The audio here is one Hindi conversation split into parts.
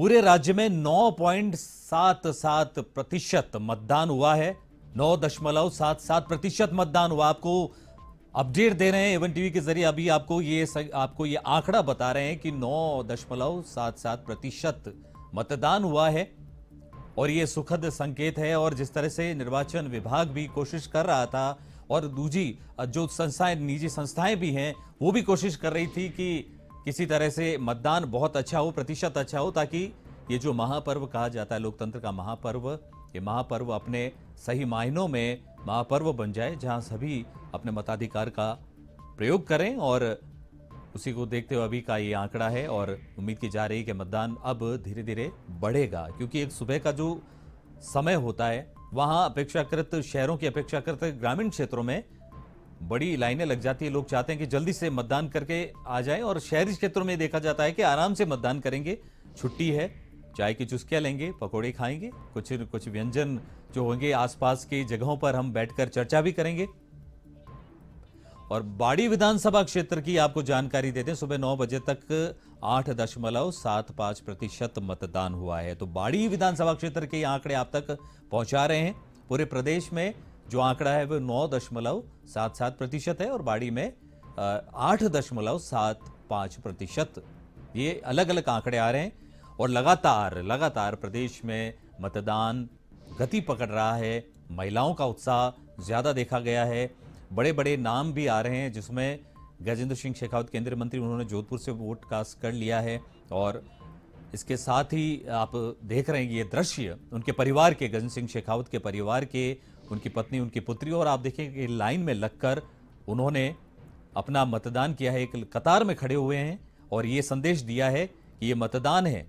पूरे राज्य में 9.77 प्रतिशत मतदान हुआ है। नौ दशमलव सात सात प्रतिशत मतदान हुआ। आपको अपडेट दे रहे हैं एवन टीवी के ज़रिए। अभी आपको ये आपको ये आंकड़ा बता रहे हैं कि नौ दशमलव सात सात प्रतिशत मतदान हुआ है। और ये सुखद संकेत है और जिस तरह से निर्वाचन विभाग भी कोशिश कर रहा था और दूजी, जो संस्थाएँ, निजी संस्थाएँ भी हैं, वो भी कोशिश कर रही थी कि किसी तरह से मतदान बहुत अच्छा हो, प्रतिशत अच्छा हो, ताकि ये जो महापर्व कहा जाता है, लोकतंत्र का महापर्व, ये महापर्व अपने सही मायनों में महापर्व बन जाए, जहाँ सभी अपने मताधिकार का प्रयोग करें और उसी को देखते हुए अभी का ये आंकड़ा है और उम्मीद की जा रही है कि मतदान अब धीरे धीरे बढ़ेगा, क्योंकि एक सुबह का जो समय होता है, वहाँ अपेक्षाकृत, शहरों की अपेक्षाकृत ग्रामीण क्षेत्रों में बड़ी लाइनें लग जाती है। लोग चाहते हैं कि जल्दी से मतदान करके आ जाएँ और शहरी क्षेत्रों में देखा जाता है कि आराम से मतदान करेंगे। छुट्टी है, चाय की चुस्कियाँ लेंगे, पकौड़े खाएँगे, कुछ कुछ व्यंजन जो होंगे आसपास की जगहों पर हम बैठकर चर्चा भी करेंगे। और बाड़ी विधानसभा क्षेत्र की आपको जानकारी देते हैं सुबह नौ बजे तक आठ दशमलव सात पाँच प्रतिशत मतदान हुआ है। तो बाड़ी विधानसभा क्षेत्र के आंकड़े आप तक पहुँचा रहे हैं। पूरे प्रदेश में जो आंकड़ा है वो नौ दशमलव सात सात प्रतिशत है और बाड़ी में आठ दशमलव सात पाँच प्रतिशत। ये अलग अलग आंकड़े आ रहे हैं और लगातार लगातार प्रदेश में मतदान गति पकड़ रहा है। महिलाओं का उत्साह ज़्यादा देखा गया है। बड़े बड़े नाम भी आ रहे हैं जिसमें गजेंद्र सिंह शेखावत, केंद्रीय मंत्री, उन्होंने जोधपुर से वोट कास्ट कर लिया है और इसके साथ ही आप देख रहे हैं ये दृश्य उनके परिवार के, गजेंद्र सिंह शेखावत के परिवार के उनकी पत्नी, उनकी पुत्री और आप देखें कि लाइन में लगकर उन्होंने अपना मतदान किया है। एक कतार में खड़े हुए हैं और ये संदेश दिया है कि ये मतदान है।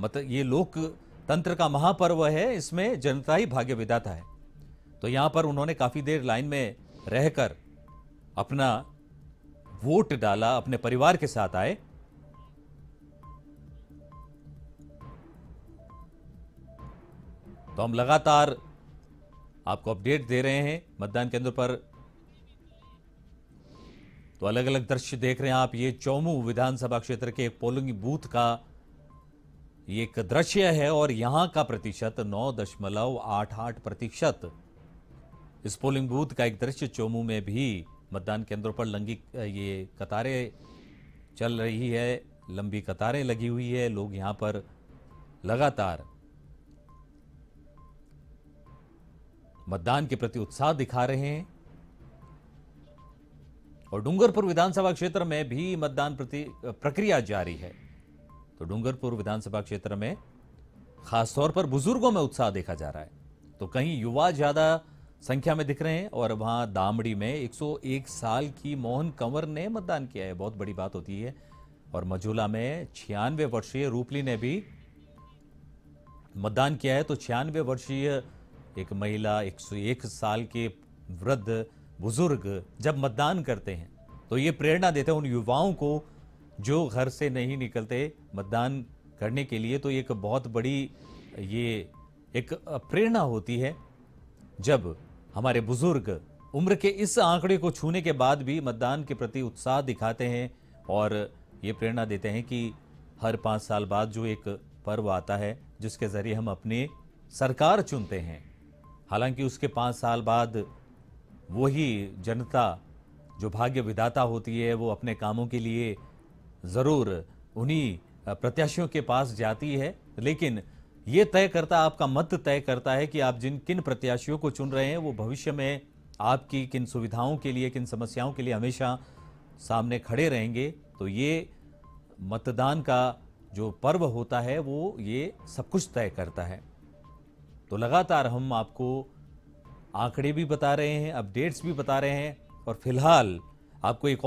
मत, ये लोकतंत्र का महापर्व है, इसमें जनता ही भाग्य विदाता है। तो यहाँ पर उन्होंने काफ़ी देर लाइन में रहकर अपना वोट डाला, अपने परिवार के साथ आए। तो हम लगातार आपको अपडेट दे रहे हैं मतदान केंद्र पर। तो अलग अलग दृश्य देख रहे हैं आप, ये चौमू विधानसभा क्षेत्र के एक पोलिंग बूथ का ये एक दृश्य है और यहाँ का प्रतिशत नौ दशमलव आठ आठ प्रतिशत। इस पोलिंग बूथ का एक दृश्य चोमू में भी मतदान केंद्रों पर लंगी, ये कतारें चल रही है, लंबी कतारें लगी हुई है, लोग यहाँ पर लगातार मतदान के प्रति उत्साह दिखा रहे हैं। और डूंगरपुर विधानसभा क्षेत्र में भी मतदान प्रति, प्रक्रिया जारी है। तो डूंगरपुर विधानसभा क्षेत्र में खासतौर पर बुज़ुर्गों में उत्साह देखा जा रहा है। तो कहीं युवा ज़्यादा संख्या में दिख रहे हैं और वहाँ दामड़ी में 101 साल की मोहन कंवर ने मतदान किया है। बहुत बड़ी बात होती है। और मजूला में छियानवे वर्षीय रूपली ने भी मतदान किया है। तो छियानवे वर्षीय एक महिला 101 साल के वृद्ध बुज़ुर्ग जब मतदान करते हैं तो ये प्रेरणा देते हैं उन युवाओं को जो घर से नहीं निकलते मतदान करने के लिए। तो एक बहुत बड़ी ये एक प्रेरणा होती है जब हमारे बुज़ुर्ग उम्र के इस आंकड़े को छूने के बाद भी मतदान के प्रति उत्साह दिखाते हैं और ये प्रेरणा देते हैं कि हर पाँच साल बाद जो एक पर्व आता है, जिसके ज़रिए हम अपने सरकार चुनते हैं। हालाँकि उसके पाँच साल बाद वही जनता, जो भाग्य विदाता होती है, वो अपने कामों के लिए ज़रूर उन्हीं प्रत्याशियों के पास जाती है। लेकिन ये तय करता, आपका मत तय करता है कि आप जिन, किन प्रत्याशियों को चुन रहे हैं, वो भविष्य में आपकी किन सुविधाओं के लिए, किन समस्याओं के लिए हमेशा सामने खड़े रहेंगे। तो ये मतदान का जो पर्व होता है, वो ये सब कुछ तय करता है। तो लगातार हम आपको आंकड़े भी बता रहे हैं अपडेट्स भी बता रहे हैं और फ़िलहाल आपको एक